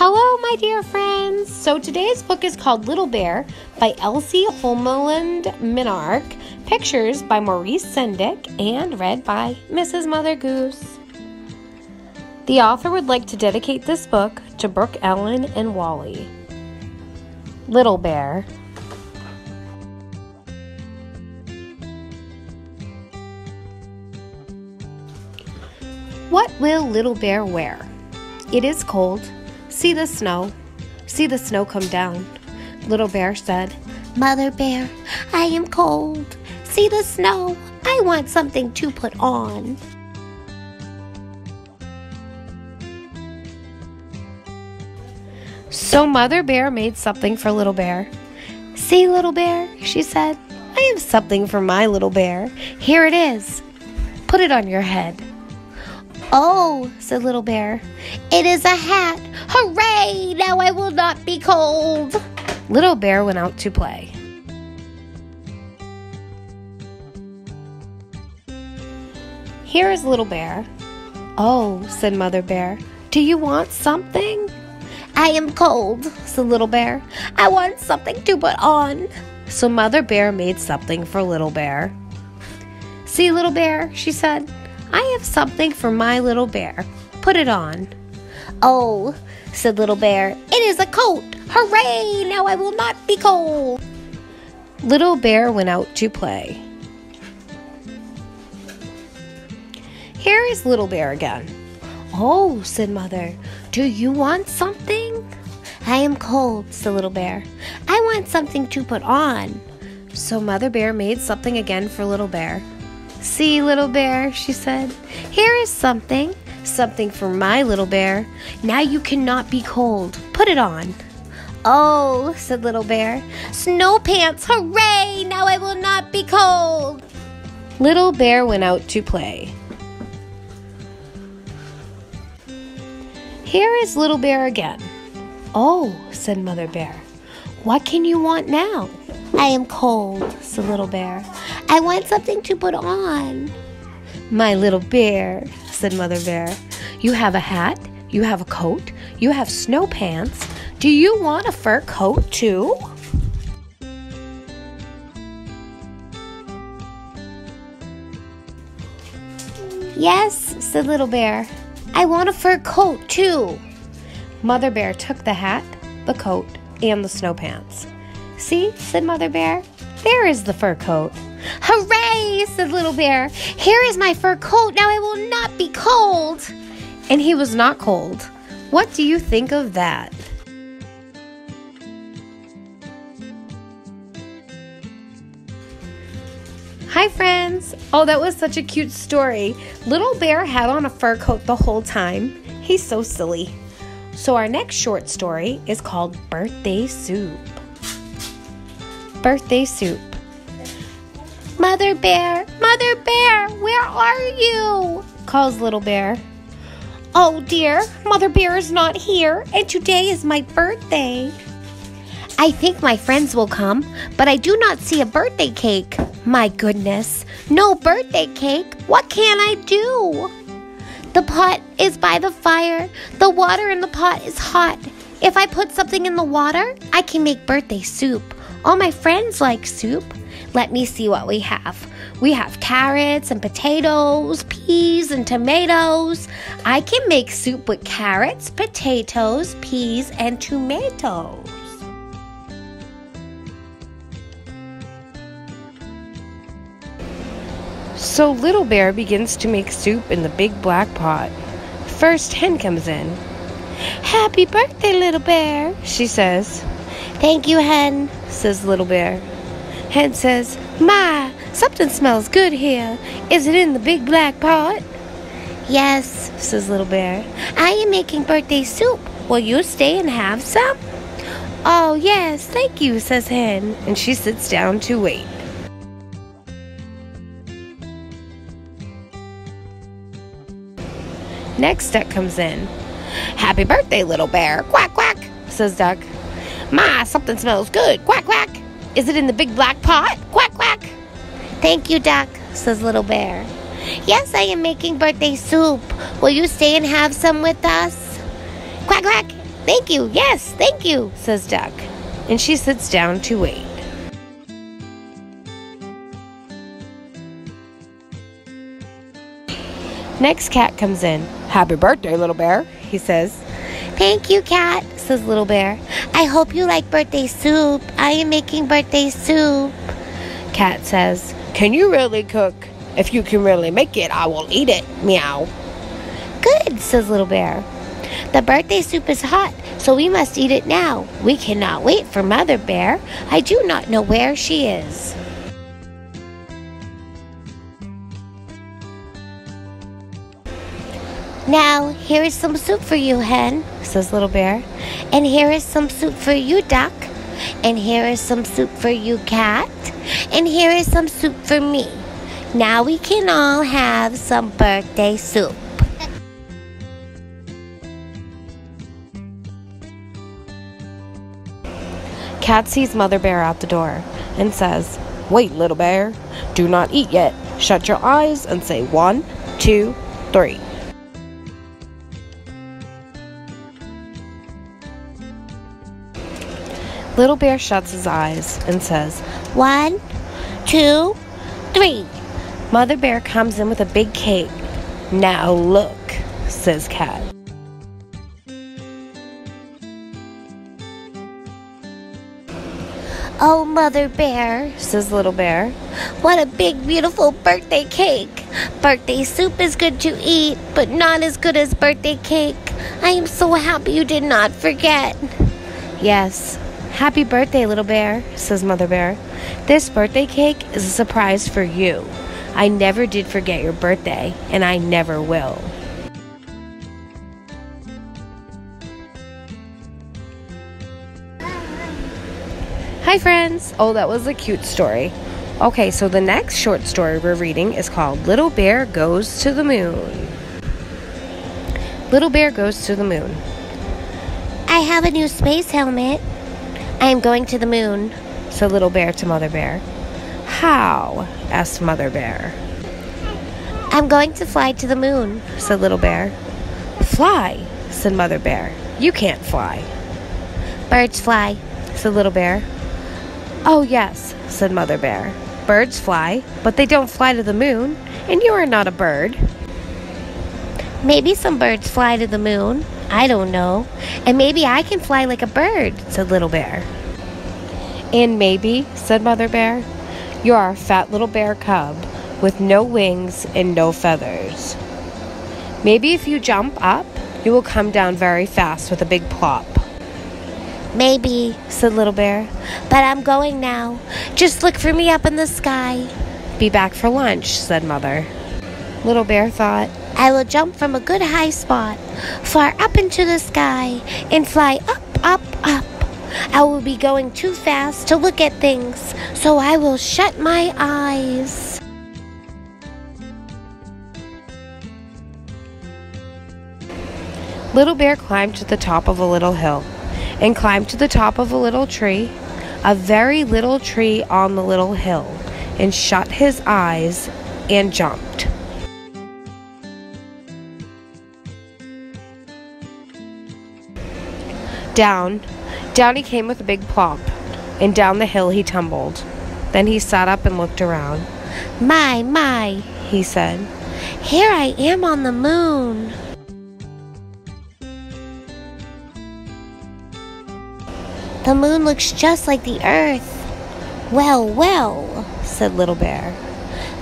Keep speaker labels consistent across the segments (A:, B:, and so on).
A: Hello, my dear friends. So today's book is called Little Bear by Else Holmelund Minark, pictures by Maurice Sendak, and read by Mrs. Mother Goose. The author would like to dedicate this book to Brooke Ellen and Wally. Little Bear. What will Little Bear wear? It is cold. See the snow. See the snow come down. Little Bear said, Mother Bear, I am cold. See the snow. I want something to put on. So Mother Bear made something for Little Bear. See, Little Bear, she said, I have something for my little bear. Here it is. Put it on your head. Oh, said Little Bear, it is a hat. Hooray! Now I will not be cold. Little Bear went out to play. Here is Little Bear. Oh, said Mother Bear, do you want something? I am cold, said Little Bear. I want something to put on. So Mother Bear made something for Little Bear. See, Little Bear, she said, I have something for my little bear. Put it on. Oh, said Little Bear, it is a coat. Hooray! Now I will not be cold. Little Bear went out to play. Here is Little Bear again. Oh, said Mother, do you want something? I am cold, said Little Bear. I want something to put on. So Mother Bear made something again for Little Bear. See, Little Bear, she said, here is something, something for my little bear. Now you cannot be cold. Put it on. Oh, said Little Bear, snow pants, hooray! Now I will not be cold. Little Bear went out to play. Here is Little Bear again. Oh, said Mother Bear, what can you want now? I am cold, said Little Bear. I want something to put on. My little bear, said Mother Bear, you have a hat, you have a coat, you have snow pants. Do you want a fur coat too? Yes, said Little Bear. I want a fur coat too. Mother Bear took the hat, the coat, and the snow pants. See, said Mother Bear, there is the fur coat. Hooray, said Little Bear. Here is my fur coat. Now I will not be cold. And he was not cold. What do you think of that? Hi, friends! Oh, that was such a cute story. Little Bear had on a fur coat the whole time. He's so silly. So, our next short story is called Birthday Soup. Birthday Soup. Mother Bear, Mother Bear, where are you? calls Little Bear. Oh dear, Mother Bear is not here, and today is my birthday. I think my friends will come, but I do not see a birthday cake. My goodness, no birthday cake. What can I do? The pot is by the fire. The water in the pot is hot. If I put something in the water, I can make birthday soup. All my friends like soup. Let me see what we have. We have carrots and potatoes, peas and tomatoes. I can make soup with carrots, potatoes, peas, and tomatoes. So Little Bear begins to make soup in the big black pot. First, Hen comes in. Happy birthday, Little Bear, she says. Thank you, Hen, says Little Bear. Hen says, My, something smells good here. Is it in the big black pot? Yes, says Little Bear. I am making birthday soup. Will you stay and have some? Oh, yes, thank you, says Hen, and she sits down to wait. Next Duck comes in. Happy birthday, little bear. Quack, quack, says Duck. My, something smells good. Quack, quack. Is it in the big black pot? Quack, quack. Thank you, Duck, says Little Bear. Yes, I am making birthday soup. Will you stay and have some with us? Quack, quack. thank you, yes, thank you, says Duck. And she sits down to wait. Next cat comes in. Happy birthday, little bear, he says. Thank you, cat, says little bear. I hope you like birthday soup. I am making birthday soup. Cat says, Can you really cook? If you can really make it, I will eat it. Meow. Good, says little bear. The birthday soup is hot, so we must eat it now. We cannot wait for Mother Bear. I do not know where she is. Now, here is some soup for you, hen, says Little Bear. And here is some soup for you, duck. And here is some soup for you, cat. And here is some soup for me. Now we can all have some birthday soup. Cat sees Mother Bear out the door and says, Wait, little bear, do not eat yet. Shut your eyes and say one, two, three. Little Bear shuts his eyes and says, One, two, three. Mother Bear comes in with a big cake. Now look, says Cat. Oh, Mother Bear, says Little Bear. What a big, beautiful birthday cake. Birthday soup is good to eat, but not as good as birthday cake. I am so happy you did not forget. Yes, happy birthday, Little Bear, says Mother Bear. This birthday cake is a surprise for you. I never did forget your birthday, and I never will. Hi, friends! Oh, that was a cute story. Okay, so the next short story we're reading is called Little Bear Goes to the Moon. Little Bear Goes to the Moon. I have a new space helmet. I am going to the moon, said Little Bear to Mother Bear. How? asked Mother Bear. I'm going to fly to the moon, said Little Bear. Fly, said Mother Bear. You can't fly. Birds fly, said Little Bear. Oh, yes, said Mother Bear. Birds fly, but they don't fly to the moon, and you are not a bird. Maybe some birds fly to the moon. I don't know. And maybe I can fly like a bird, said Little Bear. And maybe, said Mother Bear, you are a fat little bear cub with no wings and no feathers. Maybe if you jump up, you will come down very fast with a big plop. Maybe, said Little Bear, but I'm going now. Just look for me up in the sky. Be back for lunch, said Mother. Little Bear thought, I will jump from a good high spot, far up into the sky, and fly up, up, up. I will be going too fast to look at things, so I will shut my eyes. Little Bear climbed to the top of a little hill and climbed to the top of a little tree, a very little tree on the little hill, and shut his eyes and jumped. Down, down he came with a big plop, and down the hill he tumbled. Then he sat up and looked around. My, my, he said, here I am on the moon. The moon looks just like the earth. Well, well, said Little Bear.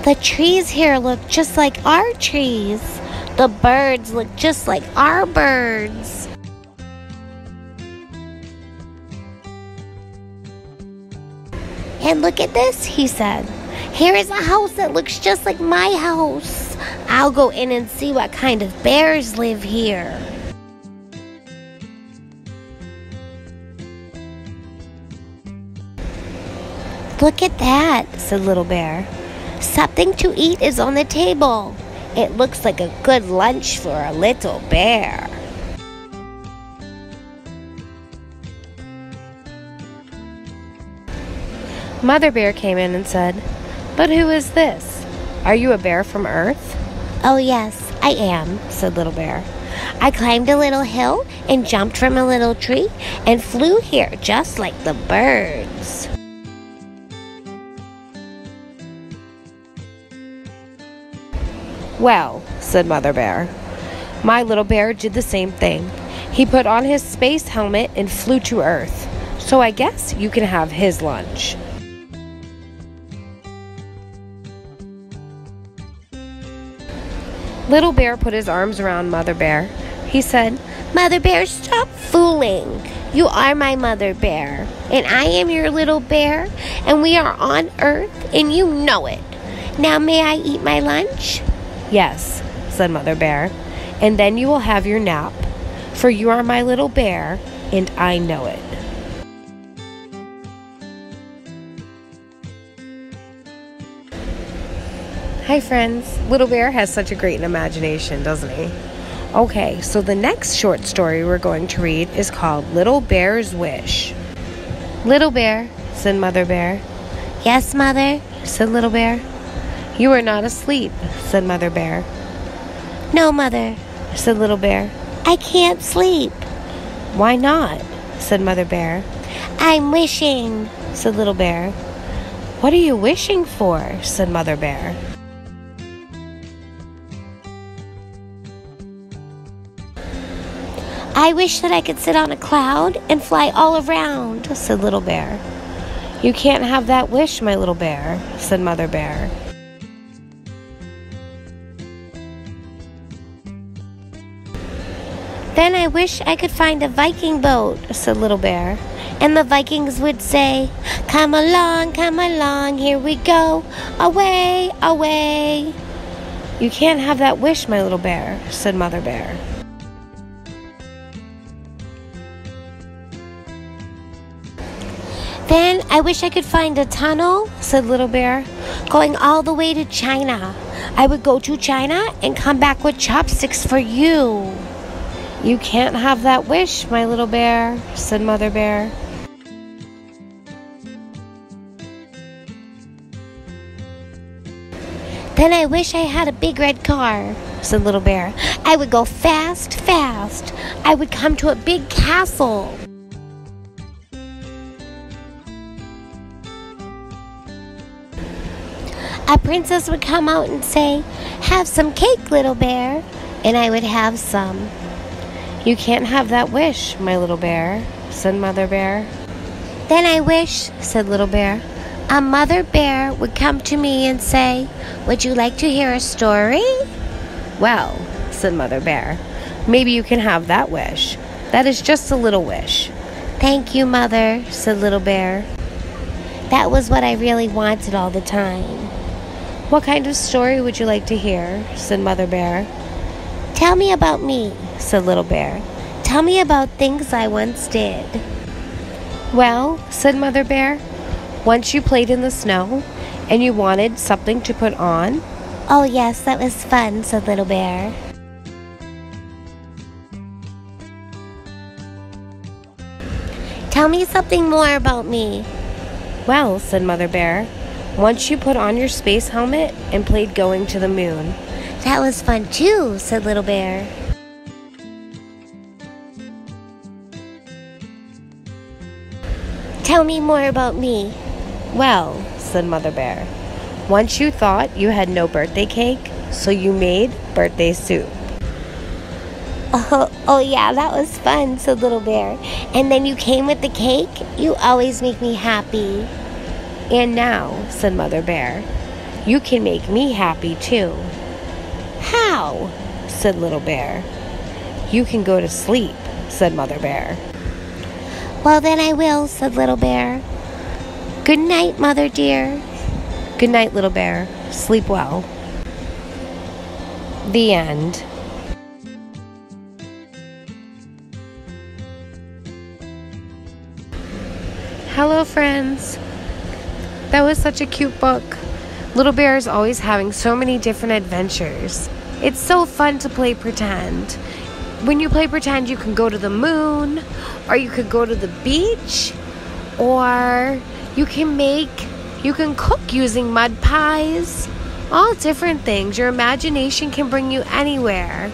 A: The trees here look just like our trees. The birds look just like our birds. And look at this, he said. Here is a house that looks just like my house. I'll go in and see what kind of bears live here. Look at that, said Little Bear. Something to eat is on the table. It looks like a good lunch for a little bear. Mother Bear came in and said, But who is this? Are you a bear from Earth? Oh, yes, I am, said Little Bear. I climbed a little hill and jumped from a little tree and flew here just like the birds.
B: Well, said Mother Bear, my little bear did the same thing. He put on his space helmet and flew to Earth. So I guess you can have his lunch. Little Bear put his arms around Mother Bear. He said,
A: Mother Bear, stop fooling. You are my Mother Bear, and I am your little bear, and we are on Earth, and you know it. Now, may I eat my lunch?
B: Yes, said Mother Bear, and then you will have your nap, for you are my little bear, and I know it. Hi, friends. Little Bear has such a great imagination, doesn't he? Okay, so the next short story we're going to read is called Little Bear's Wish. Little Bear, said Mother Bear.
A: Yes, Mother,
B: said Little Bear. You are not asleep, said Mother Bear.
A: No, Mother,
B: said Little Bear.
A: I can't sleep.
B: Why not? said Mother Bear.
A: I'm wishing,
B: said Little Bear. What are you wishing for? said Mother Bear.
A: I wish that I could sit on a cloud and fly all around, said Little Bear.
B: You can't have that wish, my little bear, said Mother Bear.
A: Then I wish I could find a Viking boat, said Little Bear. And the Vikings would say, Come along, come along, here we go, away, away.
B: You can't have that wish, my little bear, said Mother Bear.
A: Then I wish I could find a tunnel, said Little Bear, going all the way to China. I would go to China and come back with chopsticks for you.
B: You can't have that wish, my little bear, said Mother Bear.
A: Then I wish I had a big red car, said Little Bear. I would go fast, fast. I would come to a big castle. A princess would come out and say, Have some cake, little bear. And I would have some.
B: You can't have that wish, my little bear, said Mother Bear.
A: Then I wish, said Little Bear, a mother bear would come to me and say, Would you like to hear a story?
B: Well, said Mother Bear, maybe you can have that wish. That is just a little wish.
A: Thank you, Mother, said Little Bear. That was what I really wanted all the time.
B: What kind of story would you like to hear? said Mother Bear.
A: Tell me about me, said Little Bear. Tell me about things I once did.
B: Well, said Mother Bear, once you played in the snow and you wanted something to put on.
A: Oh, yes, that was fun, said Little Bear. Tell me something more about me.
B: Well, said Mother Bear, once you put on your space helmet and played going to the moon.
A: That was fun too, said Little Bear. Tell me more about me.
B: Well, said Mother Bear, once you thought you had no birthday cake, so you made birthday soup.
A: Oh, oh yeah, that was fun, said Little Bear. And then you came with the cake? You always make me happy.
B: And now, said Mother Bear, you can make me happy too.
A: How?
B: said Little Bear. You can go to sleep, said Mother Bear.
A: Well, then I will, said Little Bear. Good night, Mother dear.
B: Good night, Little Bear. Sleep well. The end. Hello, friends. That was such a cute book. Little Bear is always having so many different adventures. It's so fun to play pretend. When you play pretend, you can go to the moon, or you could go to the beach, or you can make, you can cook using mud pies. All different things. Your imagination can bring you anywhere.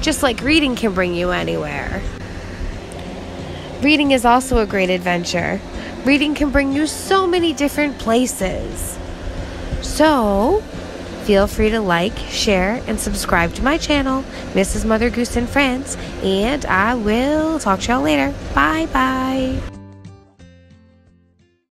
B: just like reading can bring you anywhere. Reading is also a great adventure. Reading can bring you so many different places. So, feel free to like, share, and subscribe to my channel, Mrs. Mother Goose and Friends, and I will talk to y'all later. Bye bye.